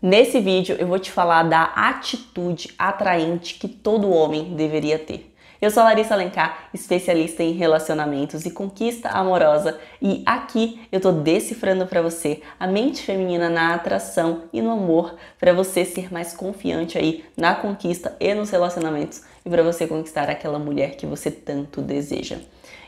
Nesse vídeo eu vou te falar da atitude atraente que todo homem deveria ter. Eu sou Larissa Alencar, especialista em relacionamentos e conquista amorosa, e aqui eu tô decifrando para você a mente feminina na atração e no amor, para você ser mais confiante aí na conquista e nos relacionamentos e para você conquistar aquela mulher que você tanto deseja.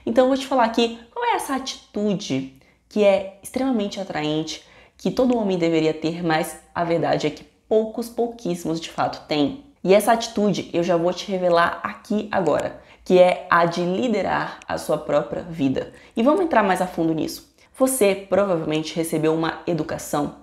Então eu vou te falar aqui qual é essa atitude que é extremamente atraente, que todo homem deveria ter, mas a verdade é que poucos, pouquíssimos de fato têm. E essa atitude eu já vou te revelar aqui agora, que é a de liderar a sua própria vida. E vamos entrar mais a fundo nisso. Você provavelmente recebeu uma educação,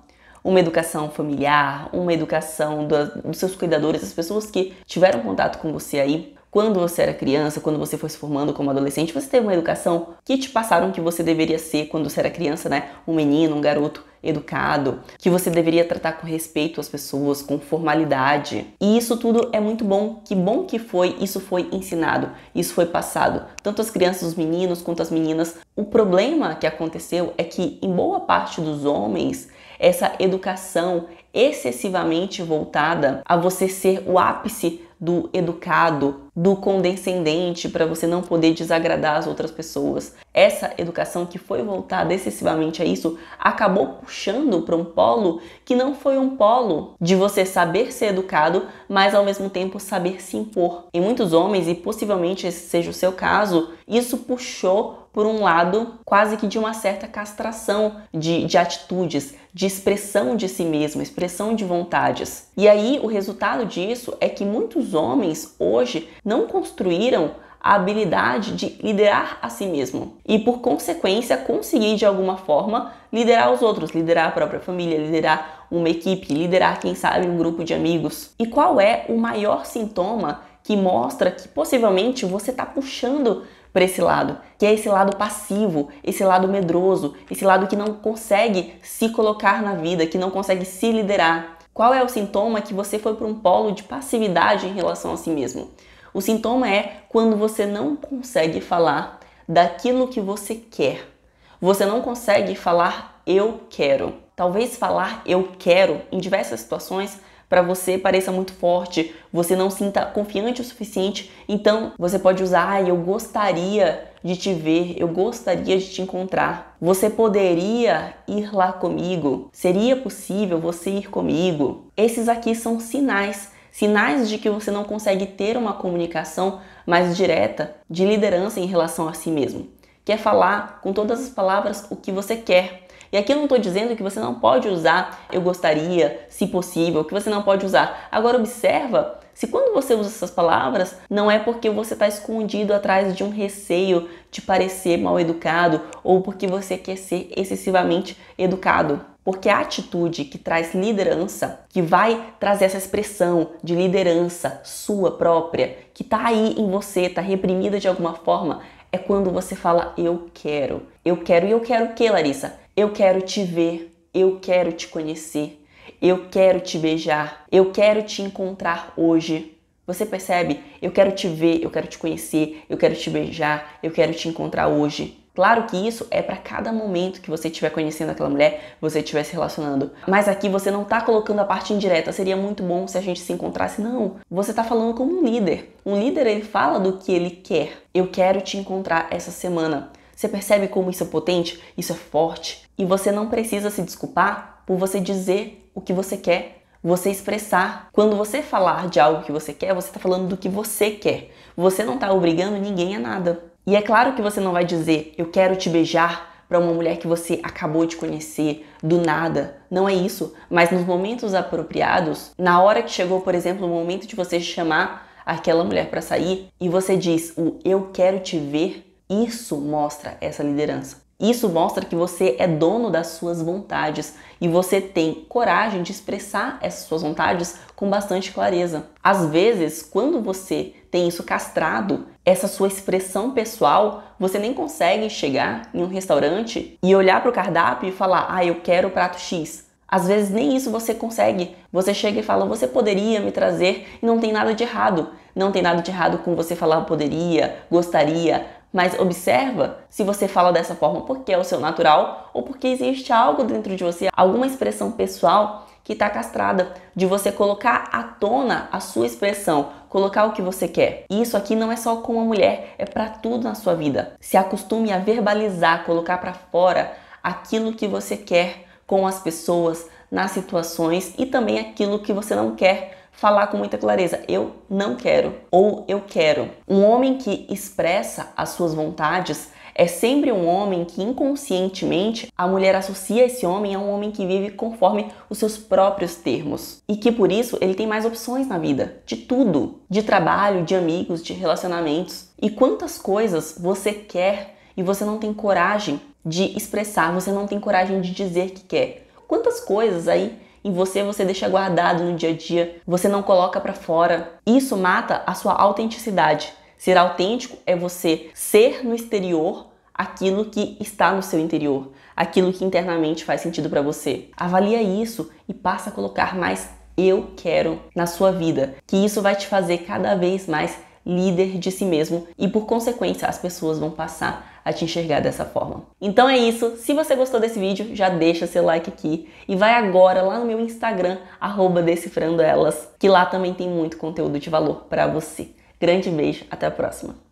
uma educação familiar, uma educação dos seus cuidadores, as pessoas que tiveram contato com você aí quando você era criança, quando você foi se formando como adolescente, você teve uma educação que te passaram que você deveria ser quando você era criança, né? Um menino, um garoto educado, que você deveria tratar com respeito as pessoas, com formalidade. E isso tudo é muito bom. Que bom que foi, isso foi ensinado, isso foi passado, tanto as crianças, os meninos quanto as meninas. O problema que aconteceu é que em boa parte dos homens, essa educação excessivamente voltada a você ser o ápice do educado, do condescendente para você não poder desagradar as outras pessoas. Essa educação que foi voltada excessivamente a isso acabou puxando para um polo que não foi um polo de você saber ser educado, mas ao mesmo tempo saber se impor. Em muitos homens, e possivelmente esse seja o seu caso, isso puxou por um lado quase que de uma certa castração de, de atitudes, de expressão de si mesmo, expressão de vontades. E aí o resultado disso é que muitos homens hoje não construíram a habilidade de liderar a si mesmo e, por consequência, conseguir de alguma forma liderar os outros, liderar a própria família, liderar uma equipe, liderar, quem sabe, um grupo de amigos. E qual é o maior sintoma que mostra que possivelmente você está puxando para esse lado, que é esse lado passivo, esse lado medroso, esse lado que não consegue se colocar na vida, que não consegue se liderar. Qual é o sintoma que você foi para um polo de passividade em relação a si mesmo? O sintoma é quando você não consegue falar daquilo que você quer. Você não consegue falar eu quero. Talvez falar eu quero em diversas situações para você pareça muito forte, você não sinta confiante o suficiente, então você pode usar ah, eu gostaria de te ver, eu gostaria de te encontrar. Você poderia ir lá comigo? Seria possível você ir comigo? Esses aqui são sinais sinais de que você não consegue ter uma comunicação mais direta de liderança em relação a si mesmo. Que é falar com todas as palavras o que você quer, e aqui eu não estou dizendo que você não pode usar eu gostaria, se possível, que você não pode usar. Agora observa se quando você usa essas palavras, não é porque você está escondido atrás de um receio de parecer mal educado ou porque você quer ser excessivamente educado. Porque a atitude que traz liderança, que vai trazer essa expressão de liderança sua própria, que está aí em você, está reprimida de alguma forma, é quando você fala eu quero. Eu quero e eu quero o que, Larissa? Eu quero te ver, eu quero te conhecer, eu quero te beijar, eu quero te encontrar hoje. Você percebe? Eu quero te ver, eu quero te conhecer, eu quero te beijar, eu quero te encontrar hoje. Claro que isso é para cada momento que você estiver conhecendo aquela mulher, você estiver se relacionando. Mas aqui você não está colocando a parte indireta. Seria muito bom se a gente se encontrasse. Não. Você está falando como um líder. Um líder ele fala do que ele quer. Eu quero te encontrar essa semana. Você percebe como isso é potente? Isso é forte? E você não precisa se desculpar por você dizer o que você quer, você expressar. Quando você falar de algo que você quer, você está falando do que você quer. Você não está obrigando ninguém a nada. E é claro que você não vai dizer eu quero te beijar para uma mulher que você acabou de conhecer do nada. Não é isso. Mas nos momentos apropriados, na hora que chegou, por exemplo, o momento de você chamar aquela mulher para sair e você diz o eu quero te ver, isso mostra essa liderança. Isso mostra que você é dono das suas vontades e você tem coragem de expressar essas suas vontades com bastante clareza. Às vezes, quando você tem isso castrado, essa sua expressão pessoal, você nem consegue chegar em um restaurante e olhar para o cardápio e falar: "Ah, eu quero o prato X". Às vezes nem isso você consegue. Você chega e fala: "Você poderia me trazer?" E não tem nada de errado. Não tem nada de errado com você falar poderia, gostaria, mas observa se você fala dessa forma porque é o seu natural ou porque existe algo dentro de você, alguma expressão pessoal que está castrada, de você colocar à tona a sua expressão, colocar o que você quer. E isso aqui não é só com a mulher, é para tudo na sua vida. Se acostume a verbalizar, colocar para fora aquilo que você quer com as pessoas, nas situações e também aquilo que você não quer falar com muita clareza. Eu não quero ou eu quero. Um homem que expressa as suas vontades é sempre um homem que inconscientemente a mulher associa esse homem a um homem que vive conforme os seus próprios termos e que por isso ele tem mais opções na vida, de tudo, de trabalho, de amigos, de relacionamentos. E quantas coisas você quer e você não tem coragem de expressar, você não tem coragem de dizer que quer. Quantas coisas aí em você você deixa guardado no dia a dia, você não coloca para fora. Isso mata a sua autenticidade. Ser autêntico é você ser no exterior aquilo que está no seu interior, aquilo que internamente faz sentido para você. Avalia isso e passa a colocar mais eu quero na sua vida, que isso vai te fazer cada vez mais líder de si mesmo e por consequência as pessoas vão passar a te enxergar dessa forma. Então é isso. Se você gostou desse vídeo, já deixa seu like aqui e vai agora lá no meu Instagram @decifrandoelas, que lá também tem muito conteúdo de valor para você. Grande beijo, até a próxima.